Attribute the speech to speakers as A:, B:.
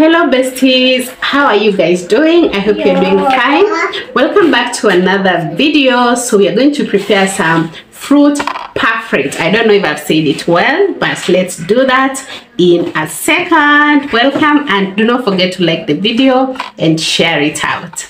A: Hello besties, how are you guys doing? I hope you're doing fine. Welcome back to another video. So we are going to prepare some fruit parfait. I don't know if I've said it well, but let's do that in a second. Welcome and do not forget to like the video and share it out.